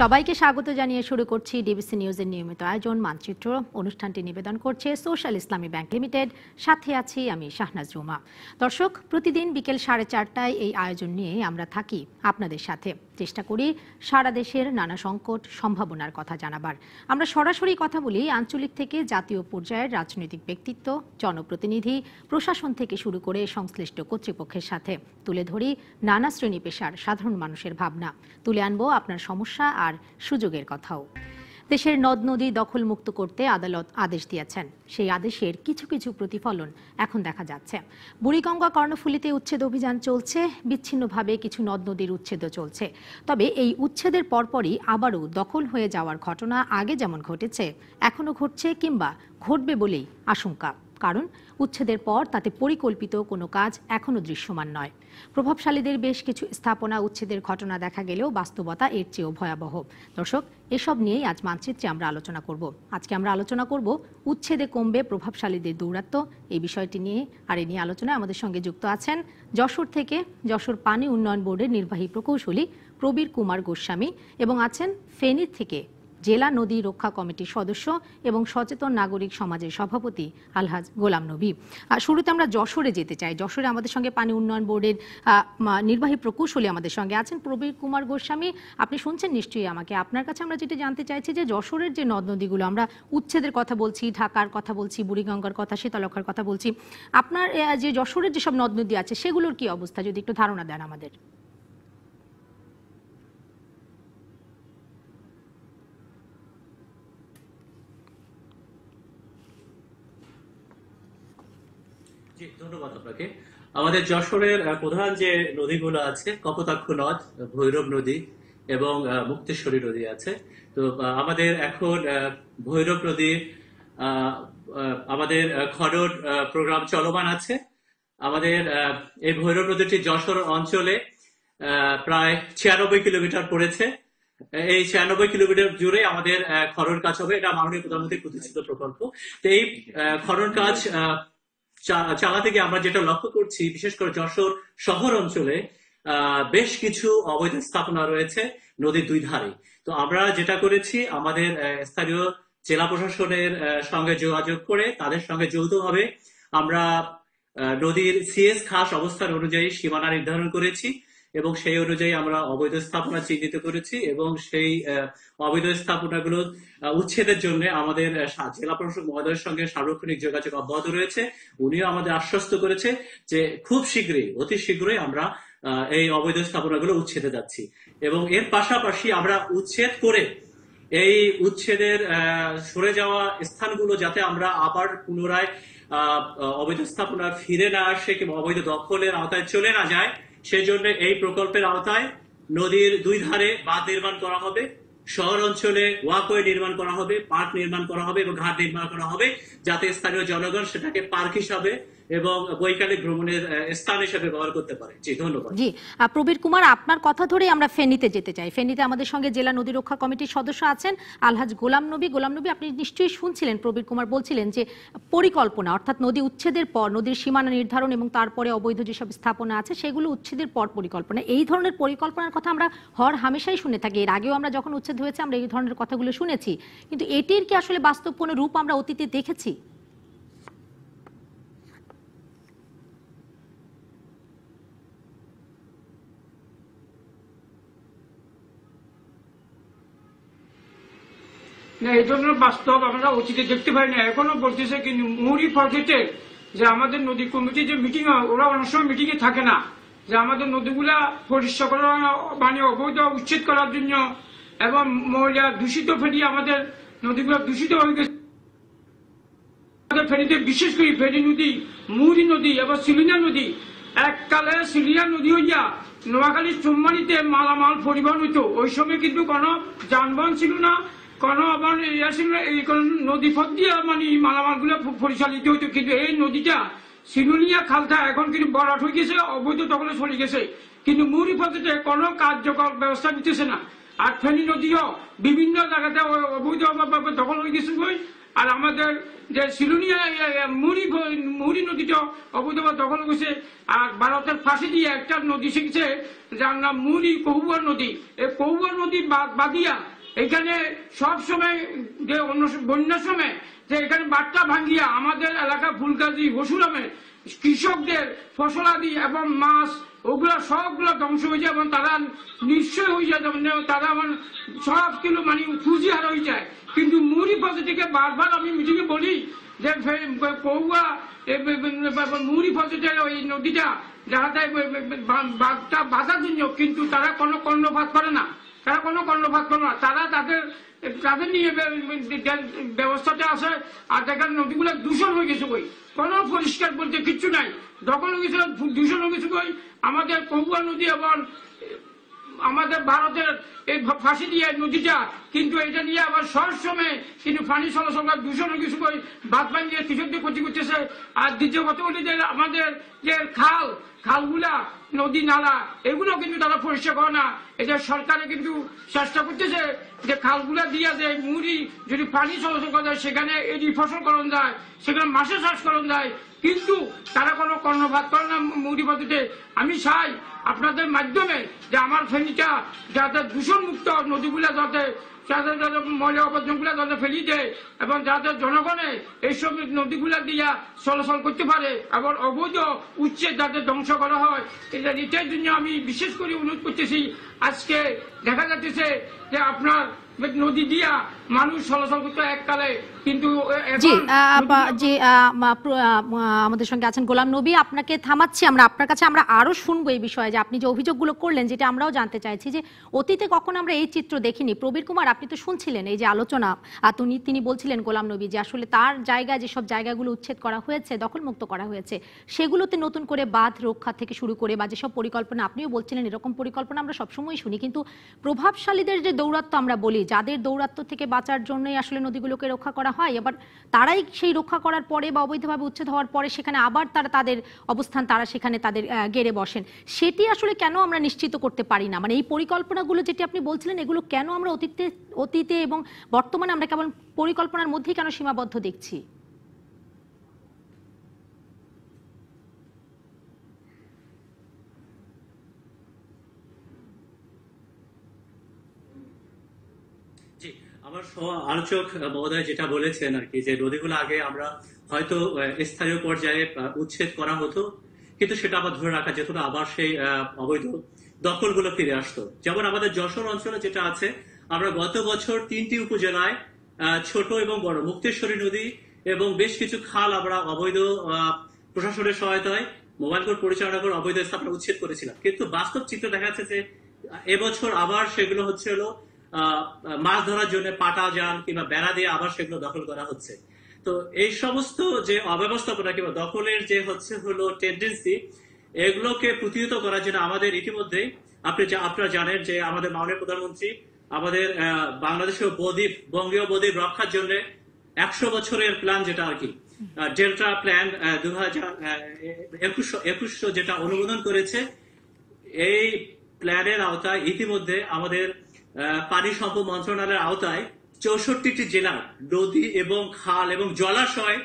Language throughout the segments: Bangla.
সবাইকে স্বাগত জানিয়ে শুরু করছি ডিবিসি নিউজের নিয়মিত আয়োজন। মানচিত্র অনুষ্ঠানটি নিবেদন করছে সোশ্যাল ইসলামী ব্যাংক লিমিটেড। সাথে আছি আমি শাহনাজ রুমা। দর্শক, প্রতিদিন বিকেল সাড়ে চারটায় এই আয়োজন নিয়ে আমরা থাকি আপনাদের সাথে। চেষ্টা করি সারা দেশের নানা সংকট সম্ভাবনার কথা জানাবার। আমরা সরাসরি কথা বলি আঞ্চলিক থেকে জাতীয় পর্যায়ের রাজনৈতিক ব্যক্তিত্ব, জনপ্রতিনিধি, প্রশাসন থেকে শুরু করে সংশ্লিষ্ট কর্তৃপক্ষের সাথে। তুলে ধরি নানা শ্রেণি পেশার সাধারণ মানুষের ভাবনা। তুলে আনব আপনার সমস্যা আর সুযোগের কথাও। দেশের নদ নদী দখল মুক্ত করতে আদালত আদেশ দিয়েছেন। সেই আদেশের কিছু কিছু প্রতিফলন এখন দেখা যাচ্ছে। বুড়িগঙ্গা কর্ণফুলিতে উচ্ছেদ অভিযান চলছে, বিচ্ছিন্নভাবে কিছু নদ নদীর উচ্ছেদও চলছে। তবে এই উচ্ছেদের পরপরই আবারও দখল হয়ে যাওয়ার ঘটনা আগে যেমন ঘটেছে, এখনও ঘটছে কিংবা ঘটবে বলেই আশঙ্কা। কারণ উচ্ছেদের পর তাতে পরিকল্পিত কোনো কাজ এখনও দৃশ্যমান নয়। প্রভাবশালীদের বেশ কিছু স্থাপনা উচ্ছেদের ঘটনা দেখা গেলেও বাস্তবতা এর চেয়েও ভয়াবহ। দর্শক, এসব নিয়েই আজ মানচিত্রে আমরা আলোচনা করব। আজকে আমরা আলোচনা করব উচ্ছেদে কমবে প্রভাবশালীদের দৌরাত্ম এই বিষয়টি নিয়ে আর এ নিয়ে আলোচনায় আমাদের সঙ্গে যুক্ত আছেন যশোর থেকে যশোর পানি উন্নয়ন বোর্ডের নির্বাহী প্রকৌশলী প্রবীর কুমার গোস্বামী এবং আছেন ফেনীর থেকে জেলা নদী রক্ষা কমিটির সদস্য এবং সচেতন নাগরিক সমাজের সভাপতি আলহাজ গোলাম নবী। শুরুতে আমরা যশোরে যেতে চাই। যশোরে আমাদের সঙ্গে পানি উন্নয়ন বোর্ডের নির্বাহী প্রকৌশলী আমাদের সঙ্গে আছেন প্রবীর কুমার গোস্বামী। আপনি শুনছেন নিশ্চয়ই আমাকে। আপনার কাছে আমরা যেটা জানতে চাইছি যে যশোরের যে নদ নদীগুলো, আমরা উচ্ছেদের কথা বলছি, ঢাকার কথা বলছি, বুড়িগঙ্গার কথা শীতলক্ষার কথা বলছি। আপনার যে যশোরের যেসব নদ নদী আছে, সেগুলোর কি অবস্থা? যদি একটু ধারণা দেন আমাদের জি ধন্যবাদ আপনাকে। আমাদের যশোরের প্রধান যে নদীগুলো আছে, কপোতাক্ষ নদ, ভৈরব নদী এবং মুক্তেশ্বরী নদী আছে। তো আমাদের এখন ভৈরব নদী আমাদের খনন প্রোগ্রাম চলমান আছে। আমাদের এই ভৈরব নদীটি যশোর অঞ্চলে প্রায় ছিয়ানব্বই কিলোমিটার পড়েছে। এই ছিয়ানব্বই কিলোমিটার জুড়ে আমাদের খনন কাজ হবে। এটা মাননীয় প্রধানমন্ত্রী প্রতিষ্ঠিত প্রকল্প। তো এই খনন কাজ চালাতে থেকে আমরা যেটা লক্ষ্য করছি, বিশেষ করে যশোর শহর অঞ্চলে বেশ কিছু অবৈধ স্থাপনা রয়েছে নদীর দুই ধারে। তো আমরা যেটা করেছি, আমাদের স্থানীয় জেলা প্রশাসনের সঙ্গে যোগাযোগ করে তাদের সঙ্গে যৌথভাবে আমরা নদীর সিএস খাস অবস্থান অনুযায়ী সীমানা নির্ধারণ করেছি। এবং সেই অনুযায়ী আমরা অবৈধ স্থাপনা চিহ্নিত করেছি এবং সেই অবৈধ স্থাপনাগুলো উচ্ছেদের জন্য আমাদের জেলা প্রশাসক মহোদয়ের সঙ্গে সার্বক্ষণিক যোগাযোগ অব্যাহত রয়েছে। উনিও আমাদের আশ্বস্ত করেছে যে খুব শীঘ্রই, অতি শীঘ্রই আমরা এই অবৈধ স্থাপনাগুলো উচ্ছেদে যাচ্ছি। এবং এর পাশাপাশি আমরা উচ্ছেদ করে এই উচ্ছেদের সরে যাওয়া স্থানগুলো যাতে আমরা আবার পুনরায় অবৈধ স্থাপনা ফিরে না আসে কিংবা অবৈধ দখলের আওতায় চলে না যায় সেই জন্য এই প্রকল্পের আওতায় নদীর দুই ধারে বাঁধ নির্মাণ করা হবে, শহর অঞ্চলে ওয়াকওয়ে নির্মাণ করা হবে, পার্ক নির্মাণ করা হবে এবং ঘাট নির্মাণ করা হবে, যাতে স্থানীয় জনগণ সেটাকে পার্ক হিসাবে এবং বৈকালিক ভ্রমণের স্থান হিসেবে ব্যবহার করতে পারে জি, ধন্যবাদ। জি প্রবীর কুমার, আপনার কথা ধরে আমরা ফেনীতে যেতে চাই। ফেনীতে আমাদের সঙ্গে জেলা নদী রক্ষা কমিটির সদস্য আছেন আলহাজ গোলাম নবী। গোলাম নবী, আপনি নিশ্চয়ই শুনছিলেন, প্রবীর কুমার বলছিলেন যে পরিকল্পনা, অর্থাৎ নদী উচ্ছেদের পর, নদীর সীমানা নির্ধারণ এবং তারপরে অবৈধ যেসব স্থাপনা আছে, সেগুলো উচ্ছেদের পর পরিকল্পনা। এই ধরনের পরিকল্পনার কথা আমরা হর হামেশাই শুনে থাকি। এর আগেও আমরা যখন উচ্ছেদ হয়েছে, আমরা এই ধরনের কথাগুলো শুনেছি। কিন্তু এটির কি আসলে বাস্তব কোনো রূপ আমরা অতীতে দেখেছি? এই ধরনের বাস্তব আমরা অতীতে দেখতে পাই না এখনও বলতেছে কিন্তু মুহুরি ফরগেটে যে আমাদের নদী কমিটি যে মিটিং হয়, ওরা অনেক সময় মিটিং এ থাকে না। যে আমাদের নদীগুলা পরিষ্কার করা মানে অবৈধ উচ্ছেদ করার জন্য এবং মহিলা দূষিত ফেরি আমাদের নদীগুলো দূষিত হয়ে গেছে। ফেরিতে, বিশেষ করে ফেরি নদী, মুহুরি নদী এবং সিলিনা নদী, এককালে সিলিয়া নদী হইয়া নোয়াখালী চুম্মানিতে মালামাল পরিবহন হইতো। ওই সময় কিন্তু কোনো যানবাহন ছিল না। আবার এই নদী পথ দিয়ে মানে মালামালগুলো পরিচালিত হইতো। কিন্তু এই নদীটা সিলুনিয়া খালটা এখন কিন্তু বরাট হয়ে গেছে, অবৈধ দখলে চলে গেছে। কিন্তু মুড়ি পথে কোনো কার্যকর ব্যবস্থা নিতেছে না। আর ফেনী নদীও বিভিন্ন জায়গাতে অবৈধ দখল হয়ে গেছে আর আমাদের যে সিলুনিয়া মুড়ি মুড়ি নদীটা অবৈধভাবে দখল করেছে আর ভারতের ফাঁসি দিয়ে একটা নদী শিখছে, যার নাম মুড়ি কহুয়ার নদী। এই কহুয়ার নদী বাদ- বাদিয়া এখানে সব সময় যে অন্য বন্যার সময় যে এখানে বাট্টা ভাঙ্গিয়া আমাদের এলাকা ফুলগাজী হসুরামে কৃষকদের ফসলাদি এবং মাছ, ওগুলো সবগুলো ধ্বংস হয়ে যায় এবং তারা নিশ্চয় হয়ে যায়। মানে তারা আমার সব কিলো মানে খুঁজি হয়ে যায়। কিন্তু মুড়ি পজিটিভকে বারবার আমি মিটিংয়ে বলি যে পৌয়া মুড়ি পজিটিভ ওই নদীটা যাহাতে বাঘটা বাঁচার জন্য কিন্তু তারা কোনো কর্ণপাত করে না। তারা কোনো কর্ণপাত করে না। তারা তাদের তাদের নিয়ে ব্যবস্থাটা আছে। আর দেখেন নদীগুলো দূষণ হয়ে গেছে কই। কোনো পরিষ্কার বলতে কিচ্ছু নাই। দখল হয়ে গেছে দূষণ হয়ে গেছে কই। আমাদের কহুয়া নদী এবং আমাদের ভারতের এই ফাঁসি দিয়ে নদীটা, কিন্তু এটা নিয়ে আবার সব সময় কিন্তু পানি চলাচল আর দূষণ হয়ে কিছু বাদ ভাঙিয়ে কৃষকদের ক্ষতি করতেছে। আর দ্বিতীয় কথা হলো যে আমাদের যে খাল, খালগুলা, নদী, নালা এগুলো কিন্তু তারা পরিষ্কার করে না। এটা সরকারে কিন্তু চেষ্টা করতেছে যে খালগুলা দিয়া যে মুড়ি যদি পানি চলাচল করা যায় সেখানে এটি ফসল করণ যায় সেখানে মাসে চাষ করণ যায় কিন্তু তারা কোনো কর্ণপাত করে না মুড়ি পদ্ধতিতে আমি চাই আপনাদের মাধ্যমে যে আমার ফেনীটা যাতে দূষণ মুক্ত নদীগুলা যাতে যাতে ময়লা আবর্জনগুলা যাতে ফেলি দেয় এবং যাতে জনগণে এইসব নদীগুলা দিয়া চলাচল করতে পারে এবং অবৈধ উচ্ছেদ যাতে ধ্বংস করা হয়। এটা এটার জন্য আমি বিশেষ করে অনুরোধ করতেছি। আজকে দেখা যাচ্ছে যে আপনার নদী দিয়া মানুষ চলাচল করতে এককালে কিন্তু জি জি আমাদের সঙ্গে আছেন গোলাম নবী। আপনাকে থামাচ্ছি আমরা আপনার কাছে আমরা আরও শুনব এই বিষয়ে যে আপনি যে অভিযোগগুলো করলেন যেটা আমরাও জানতে চাইছি যে অতীতে কখন আমরা এই চিত্র দেখিনি। প্রবীর কুমার আপনি তো শুনছিলেন এই যে আলোচনা তিনি তিনি বলছিলেন গোলাম নবী যে আসলে তার জায়গায় যেসব জায়গাগুলো উচ্ছেদ করা হয়েছে দখলমুক্ত করা হয়েছে সেগুলোতে নতুন করে বাঁধ রক্ষা থেকে শুরু করে বা যেসব পরিকল্পনা আপনিও বলছিলেন এরকম পরিকল্পনা আমরা সবসময় শুনি। কিন্তু প্রভাবশালীদের যে দৌরাত্ম আমরা বলি যাদের দৌরাত্ম থেকে বাঁচার জন্যই আসলে নদীগুলোকে রক্ষা করা হয়, এবার তারাই সেই রক্ষা করার পরে বা অবৈধভাবে উচ্ছেদ হওয়ার পরে সেখানে আবার তারা তাদের অবস্থান, তারা সেখানে তাদের গেড়ে বসেন। সেটি আসলে কেন আমরা নিশ্চিত করতে পারি না? মানে এই পরিকল্পনাগুলো যেটি আপনি বলছিলেন, এগুলো কেন আমরা অতীতে অতীতে এবং বর্তমানে আমরা কেবল পরিকল্পনার মধ্যেই কেন সীমাবদ্ধ দেখছি জি আমার আলোচক মহোদয় যেটা বলেছেন আর কি, যে নদীগুলো আগে আমরা হয়তো স্থানীয় পর্যায়ে উচ্ছেদ করা হতো, কিন্তু সেটা আবার ধরে রাখা যেত না, আবার সেই অবৈধ দখলগুলো ফিরে আসতো। যেমন আমাদের যশোর অঞ্চলে যেটা আছে, আমরা গত বছর তিনটি উপজেলায় ছোট এবং বড়, মুক্তেশ্বরী নদী এবং বেশ কিছু খাল আমরা অবৈধ প্রশাসনের সহায়তায় মোবাইল কোর্ট পরিচালনা করে অবৈধ স্থাপনা উচ্ছেদ করেছিলাম। কিন্তু বাস্তব চিত্র দেখা যাচ্ছে যে এবছর আবার সেগুলো হচ্ছে হলো মাছ ধরার জন্য পাটা যান কিংবা বেড়া দিয়ে আবার সেগুলো দখল করা হচ্ছে। তো এই সমস্ত যে অব্যবস্থাপনা কিংবা দখলের যে হচ্ছে হলো টেন্ডেন্সি এগুলোকে প্রতিহত করার জন্য আমাদের ইতিমধ্যে, আপনি আপনারা জানেন যে আমাদের মাননীয় প্রধানমন্ত্রী আমাদের বাংলাদেশের বদ্বীপ, বঙ্গীয় বদ্বীপ রক্ষার জন্য একশো বছরের প্ল্যান যেটা আর কি ডেল্টা প্ল্যান দু হাজার একুশশো যেটা অনুমোদন করেছে, এই প্ল্যানের আওতায় ইতিমধ্যে আমাদের পানি সম্পদ মন্ত্রণালয়ের আওতায় চৌষট্টিটি জেলার নদী এবং খাল এবং জলাশয়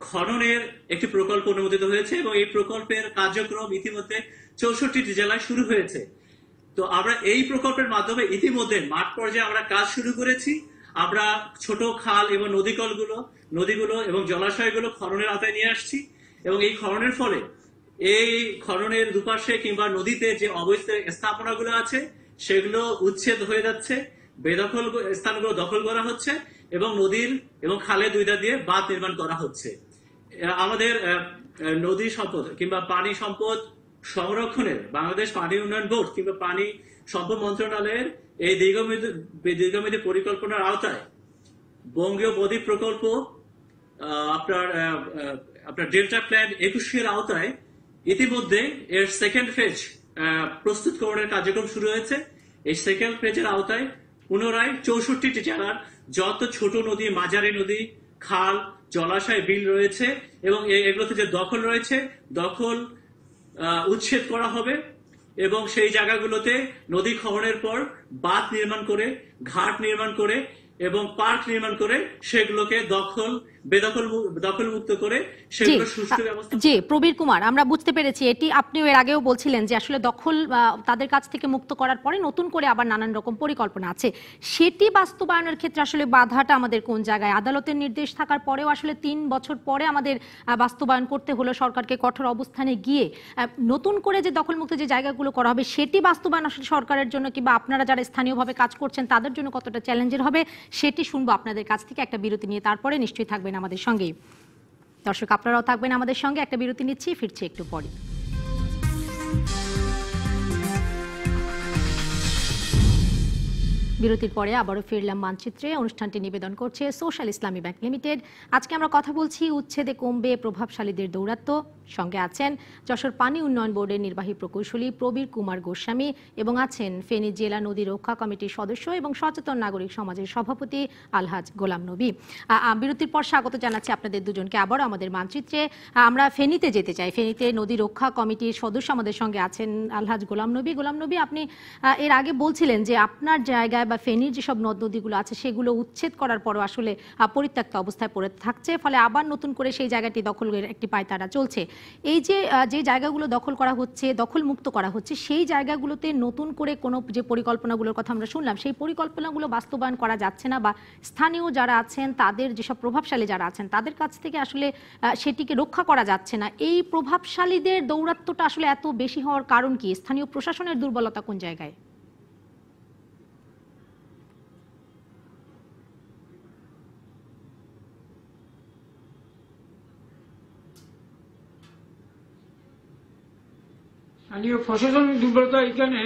খননের একটি প্রকল্প অনুমোদিত হয়েছে এবং এই প্রকল্পের কার্যক্রম ইতিমধ্যে চৌষট্টিটি জেলায় শুরু হয়েছে। তো আমরা এই প্রকল্পের মাধ্যমে ইতিমধ্যে মাঠ পর্যায়ে আমরা কাজ শুরু করেছি। আমরা ছোট খাল এবং নদীকলগুলো, নদীগুলো এবং জলাশয়গুলো খননের আওতায় নিয়ে আসছি এবং এই খননের ফলে এই খননের দুপাশে কিংবা নদীতে যে অবৈধ স্থাপনাগুলো আছে সেগুলো উচ্ছেদ হয়ে যাচ্ছে। বেদখল স্থানগুলো দখল করা হচ্ছে এবং নদীর এবং খালে দুইটা দিয়ে বাঁধ নির্মাণ করা হচ্ছে। আমাদের নদী সম্পদ কিংবা পানি সম্পদ সংরক্ষণের বাংলাদেশ পানি উন্নয়ন বোর্ড কিংবা পানি সম্পদ মন্ত্রণালয়ের এই দীর্ঘমেয়াদী দীর্ঘমেয়াদী পরিকল্পনার আওতায় বঙ্গীয় বদ্বীপ প্রকল্প আপনার আপনার ডেল্টা প্ল্যান একুশের আওতায় ইতিমধ্যে এর সেকেন্ড ফেজ প্রস্তুতকরণের কার্যক্রম শুরু হয়েছে। এই সেকেন্ড ফেজের আওতায় পুনরায় চৌষট্টিটি জেলার যত ছোট নদী, মাঝারি নদী, খাল, জলাশয়, বিল রয়েছে এবং এগুলোতে যে দখল রয়েছে, দখল উচ্ছেদ করা হবে এবং সেই জায়গাগুলোতে নদী খননের পর বাঁধ নির্মাণ করে, ঘাট নির্মাণ করে এবং পার্ক নির্মাণ করে সেগুলোকে দখল বেদখল করে সেগুলো সুষ্ঠু ব্যবস্থা জি প্রবীর কুমার আমরা বুঝতে পেরেছি। এটি আপনি এর আগেও বলছিলেন যে আসলে দখল তাদের কাছ থেকে মুক্ত করার পরে নতুন করে আবার নানান রকম পরিকল্পনা আছে। সেটি বাস্তবায়নের ক্ষেত্রে আসলে বাধাটা আমাদের কোন জায়গায়? আদালতের নির্দেশ থাকার পরেও আসলে তিন বছর পরে আমাদের বাস্তবায়ন করতে হলো সরকারকে কঠোর অবস্থানে গিয়ে। নতুন করে যে দখলমুক্ত যে জায়গাগুলো করা হবে সেটি বাস্তবায়ন আসলে সরকারের জন্য কিংবা আপনারা যারা স্থানীয়ভাবে কাজ করছেন তাদের জন্য কতটা চ্যালেঞ্জের হবে? সেটি শুনব আপনাদের কাছ থেকে একটা বিরতি নিয়ে, তারপরে নিশ্চয়ই থাকবেন আমাদের সঙ্গেই। দর্শক, আপনারাও থাকবেন আমাদের সঙ্গে, একটা বিরতি নিচ্ছি, ফিরছি একটু পরে। বিরতির পরে আবারও ফিরলাম মানচিত্রে, অনুষ্ঠানটি নিবেদন করছে সোশ্যাল ইসলামী ব্যাংক লিমিটেড। আজকে আমরা কথা বলছি, উচ্ছেদে কমবে প্রভাবশালীদের দৌরাত্ম্য। সঙ্গে আছেন যশোর পানি উন্নয়ন বোর্ডের নির্বাহী প্রকৌশলী প্রবীর কুমার গোস্বামী এবং আছেন ফেনী জেলা নদী রক্ষা কমিটির সদস্য এবং সচেতন নাগরিক সমাজের সভাপতি আলহাজ গোলাম নবী। বিরতির পর স্বাগত জানাচ্ছি আপনাদের দুজনকে আবারও আমাদের মানচিত্রে। আমরা ফেনীতে যেতে চাই। ফেনীতে নদী রক্ষা কমিটির সদস্য আমাদের সঙ্গে আছেন আলহাজ গোলাম নবী। গোলাম নবী, আপনি এর আগে বলছিলেন যে আপনার জায়গায় বা ফেনীর যেসব নদ নদীগুলো আছে সেগুলো উচ্ছেদ করার পরও আসলে পরিত্যক্ত অবস্থায় পড়ে থাকছে। ফলে আবার নতুন করে সেই জায়গাটি দখলের একটি পায়তারা চলছে। এই যে যে জায়গাগুলো দখল করা হচ্ছে দখল মুক্ত করা হচ্ছে, সেই জায়গাগুলোতে নতুন করে কোনো যে পরিকল্পনাগুলোর কথা আমরা শুনলাম, সেই পরিকল্পনাগুলো বাস্তবায়ন করা যাচ্ছে না বা স্থানীয় যারা আছেন, তাদের যেসব প্রভাবশালী যারা আছেন, তাদের কাছ থেকে আসলে সেটিকে রক্ষা করা যাচ্ছে না। এই প্রভাবশালীদের দৌরাত্ম্যটা আসলে এত বেশি হওয়ার কারণ কি? স্থানীয় প্রশাসনের দুর্বলতা কোন জায়গায়? স্থানীয় প্রশাসনের দুর্বলতা এখানে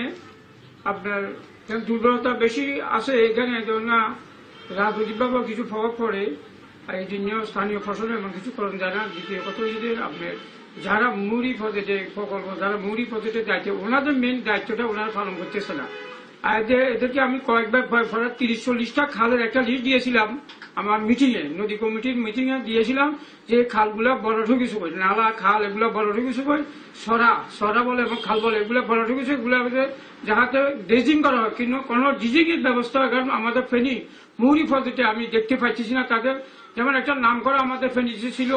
আপনার দুর্বলতা বেশি আছে এখানে, কেননা রাজনৈতিকভাবে কিছু প্রভাব পড়ে। আর এই জন্য স্থানীয় প্রশাসন এমন কিছু করেন যায় না দ্বিতীয় কথা হচ্ছে আপনার যারা মুড়ি প্রজেক্টে প্রকল্প, যারা মুড়ি প্রজেক্টের দায়িত্ব, ওনাদের মেন দায়িত্বটা ওনারা পালন করতেছে না। এদের এদেরকে আমি কয়েকবার প্রায় তিরিশ চল্লিশটা খালের একটা লিস্ট দিয়েছিলাম, আমার মিটিং এ, নদী কমিটির মিটিং এ দিয়েছিলাম যে খালগুলা বড় ঢুকিস নালা, খাল এগুলো বড় ঢুকিস সরা সরা বলে এবং খাল বলে এগুলা বড় ঢুকিস এগুলা যাহাতে ড্রেজিং করা হয়, কিন্তু কোনো এর ব্যবস্থা কারণ আমাদের ফেনি মুহুরি পদ্ধতি আমি দেখতে পাচ্ছি না, তাদের যেমন একটা নাম করা আমাদের ফেনি ছিল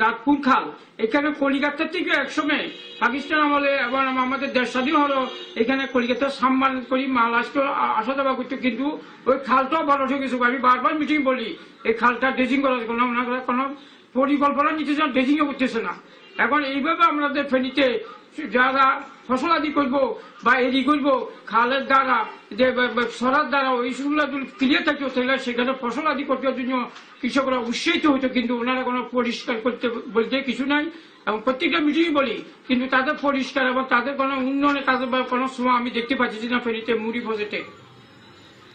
দাঁতপুর খাল। এখানে কলিকাতার থেকে একসময় পাকিস্তান আমলে এবং আমাদের দেশ স্বাধীন হলো, এখানে কলিকাতার সম্মান করি আসতো আসা যাওয়া করতো, কিন্তু ওই খালটাও হয়ে গেছে আমি বারবার মিটিং বলি, এই খালটা ড্রেজিং করা কোনো কোনো পরিকল্পনা নিতেছে না ড্রেজিং করতেছে না। এখন এইভাবে আমাদের ফেনীতে যারা ফসলাদি করব বা এরি করব খালের দ্বারা যে সরার দ্বারা ওই সেগুলো যদি ক্লিয়ার থাকতো তাহলে সেখানে ফসল আদি করতে জন্য কৃষকরা উৎসাহিত হতো কিন্তু ওনারা কোনো পরিষ্কার করতে বলতে কিছু নাই। এবং প্রত্যেকটা মিটিং বলি কিন্তু তাদের পরিষ্কার এবং তাদের কোনো উন্নয়নে তাদের বা কোনো সময় আমি দেখতে পাচ্ছি না ফেরিতে মুড়ি প্রজেক্টে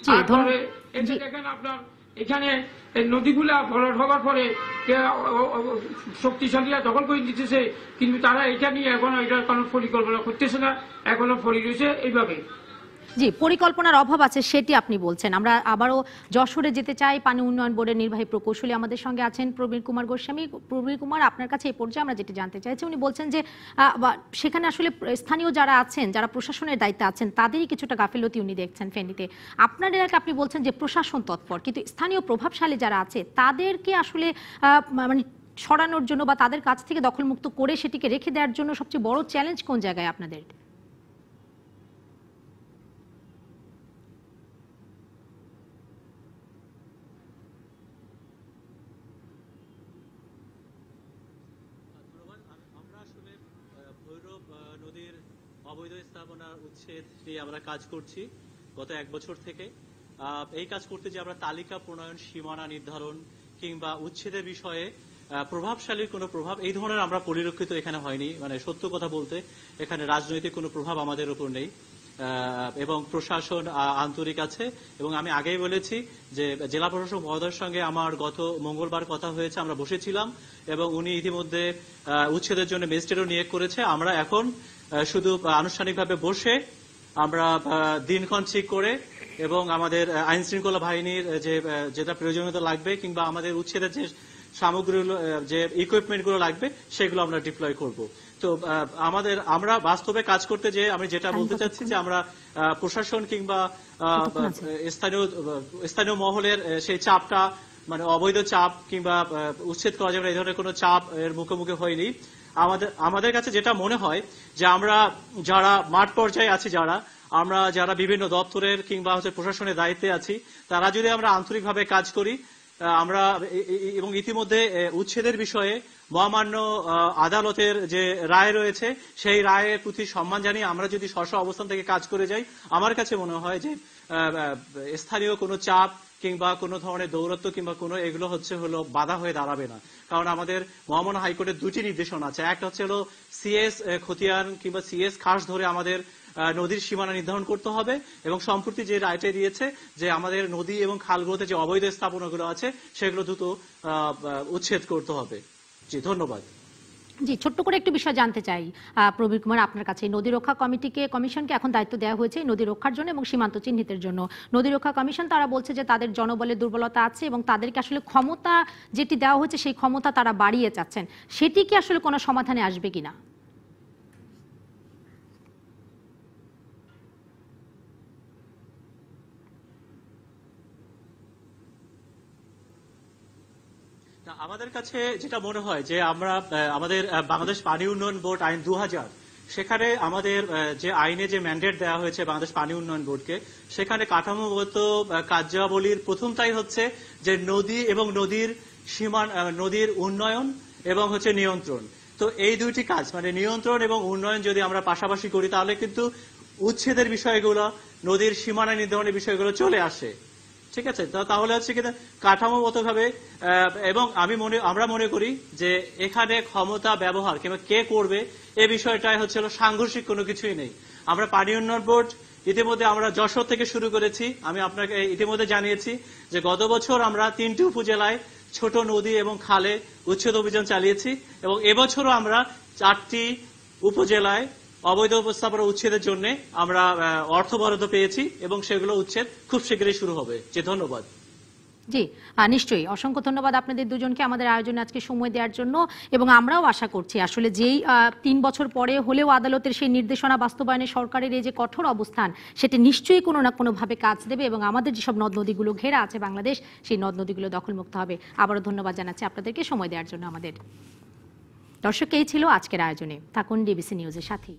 তারপরে এটা দেখেন আপনার এখানে নদীগুলা ভরাট হওয়ার পরে শক্তিশালীরা দখল করে দিতেছে কিন্তু তারা এটা নিয়ে এখনও এটা কোনো পরিকল্পনা করতেছে না, এখনও পড়ে রয়েছে এইভাবে। জি, পরিকল্পনার অভাব আছে, সেটি আপনি বলছেন। আমরা আবারও যশোরে যেতে চাই, পানি উন্নয়ন বোর্ডের নির্বাহী প্রকৌশলী আমাদের সঙ্গে আছেন প্রবীর কুমার গোস্বামী। প্রবীর কুমার, আপনার কাছে এই পর্যায়ে আমরা যেটি জানতে চাইছি, উনি বলছেন যে সেখানে আসলে স্থানীয় যারা আছেন, যারা প্রশাসনের দায়িত্বে আছেন, তাদেরই কিছুটা গাফিলতি উনি দেখছেন ফেনীতে। আপনার এলাকায় আপনি বলছেন যে, প্রশাসন তৎপর, কিন্তু স্থানীয় প্রভাবশালী যারা আছে, তাদেরকে আসলে মানে সরানোর জন্য বা তাদের কাছ থেকে দখলমুক্ত করে সেটিকে রেখে দেওয়ার জন্য সবচেয়ে বড় চ্যালেঞ্জ কোন জায়গায় আপনাদের ধন্যবাদ। আম- আমরা আসলে আহ, ভৈরব আহ, নদীর অবৈধ স্থাপনার উচ্ছেদ নিয়ে আমরা কাজ করছি গত এক বছর থেকে। এই কাজ করতে যে আমরা তালিকা প্রণয়ন সীমানা নির্ধারণ কিংবা উচ্ছেদের বিষয়ে আহ, প্রভাবশালীর কোনো প্রভাব এই ধরনের আমরা পরিলক্ষিত এখানে হয়নি। মানে সত্য কথা বলতে এখানে রাজনৈতিক কোনো প্রভাব আমাদের উপর নেই। এবং প্রশাসন আন্তরিক আছে। এবং আমি আগেই বলেছি যে জেলা প্রশাসক মহোদয়ের সঙ্গে আমার গত মঙ্গলবার কথা হয়েছে আমরা বসেছিলাম এবং উনি ইতিমধ্যে উচ্ছেদের জন্য ম্যাজিস্ট্রেটও নিয়োগ করেছে। আমরা এখন শুধু আনুষ্ঠানিকভাবে বসে আমরা দিনক্ষণ ঠিক করে এবং আমাদের আইন শৃঙ্খলা বাহিনীর যে যেটা প্রয়োজনীয়তা লাগবে কিংবা আমাদের উচ্ছেদের যে সামগ্রীগুলো যে ইকুইপমেন্টগুলো লাগবে সেগুলো আমরা ডিপ্লয় করব। তো আমাদের আমরা বাস্তবে কাজ করতে যে আমি যেটা বলতে চাচ্ছি যে আমরা প্রশাসন কিংবা স্থানীয় স্থানীয় মহলের সেই চাপটা মানে অবৈধ চাপ কিংবা উচ্ছেদ করা যাবে এই ধরনের কোনো চাপ এর মুখোমুখি হয়নি। আমাদের আমাদের কাছে যেটা মনে হয় যে আমরা যারা মাঠ পর্যায়ে আছি যারা, আমরা যারা বিভিন্ন দপ্তরের কিংবা হচ্ছে প্রশাসনের দায়িত্বে আছি, তারা যদি আমরা আন্তরিকভাবে কাজ করি আমরা এবং ইতিমধ্যে উচ্ছেদের বিষয়ে মহামান্য আদালতের যে রায় রয়েছে, সেই রায়ের প্রতি সম্মান জানিয়ে আমরা যদি স্ব স্ব অবস্থান থেকে কাজ করে যাই, আমার কাছে মনে হয় যে স্থানীয় কোনো চাপ কিংবা কোনো ধরনের দৌরত্ব কিংবা কোনো এগুলো হচ্ছে হলো বাধা হয়ে দাঁড়াবে না। কারণ আমাদের মহামান্য হাইকোর্টের দুটি নির্দেশনা আছে। একটা হচ্ছে হলো সিএস খতিয়ান কিংবা সিএস খাস ধরে আমাদের নদীর সীমানা নির্ধারণ করতে হবে এবং সম্প্রতি যে রায়টা দিয়েছে যে আমাদের নদী এবং খালগুলোতে যে অবৈধ স্থাপনাগুলো আছে, সেগুলো দ্রুত উচ্ছেদ করতে হবে। জি, ধন্যবাদ। জি, ছোট্ট করে একটু বিষয় জানতে চাই। প্রবীর কুমার, আপনার কাছে নদী রক্ষা কমিটিকে, কমিশনকে এখন দায়িত্ব দেওয়া হয়েছে নদী রক্ষার জন্য এবং সীমান্ত চিহ্নিতের জন্য। নদী রক্ষা কমিশন, তারা বলছে যে তাদের জনবলের দুর্বলতা আছে এবং তাদেরকে আসলে ক্ষমতা যেটি দেওয়া হয়েছে, সেই ক্ষমতা তারা বাড়িয়ে চাচ্ছেন। সেটি কি আসলে কোনো সমাধানে আসবে কিনা না, আমাদের কাছে যেটা মনে হয় যে আমরা আমাদের বাংলাদেশ পানি উন্নয়ন বোর্ড আইন দু হাজার সেখানে আমাদের যে আইনে যে ম্যান্ডেট দেওয়া হয়েছে বাংলাদেশ পানি উন্নয়ন বোর্ডকে, সেখানে কাঠামোগত কার্যাবলীর প্রথমটাই হচ্ছে যে নদী এবং নদীর সীমান নদীর উন্নয়ন এবং হচ্ছে নিয়ন্ত্রণ। তো এই দুইটি কাজ মানে নিয়ন্ত্রণ এবং উন্নয়ন যদি আমরা পাশাপাশি করি, তাহলে কিন্তু উচ্ছেদের বিষয়গুলো, নদীর সীমানা নির্ধারণের বিষয়গুলো চলে আসে। ঠিক আছে? তাহলে হচ্ছে কিনা কাঠামোগত ভাবে এবং আমি মনে, আমরা মনে করি যে এখানে ক্ষমতা ব্যবহার কিংবা কে করবে এ বিষয়টাই হচ্ছে সাংঘর্ষিক কোনো কিছুই নেই। আমরা পানি উন্নয়ন বোর্ড, ইতিমধ্যে আমরা যশোর থেকে শুরু করেছি। আমি আপনাকে ইতিমধ্যে জানিয়েছি যে গত বছর আমরা তিনটি উপজেলায় ছোট নদী এবং খালে উচ্ছেদ অভিযান চালিয়েছি এবং এবছরও আমরা চারটি উপজেলায় অবৈধ উপস্থাপনা উচ্ছেদের জন্য আমরা অর্থ বরাদ্দ পেয়েছি এবং সেগুলো উচ্ছেদ খুব শীঘ্রই শুরু হবে। যে ধন্যবাদ। জি নিশ্চয়ই। অসংখ্য ধন্যবাদ আপনাদের দুজনকে আমাদের আয়োজনে আজকে সময় দেওয়ার জন্য এবং আমরাও আশা করছি আসলে যেই তিন বছর পরে হলেও আদালতের সেই নির্দেশনা বাস্তবায়নে সরকারের এই যে কঠোর অবস্থান, সেটা নিশ্চয়ই কোনো না কোনোভাবে কাজ দেবে এবং আমাদের যেসব নদ নদীগুলো ঘেরা আছে বাংলাদেশ, সেই নদ নদীগুলো দখলমুক্ত হবে। আবারও ধন্যবাদ জানাচ্ছি আপনাদেরকে সময় দেওয়ার জন্য আমাদের। দর্শক, এই ছিল আজকের আয়োজনে। থাকুন ডিবিসি নিউজের সাথেই।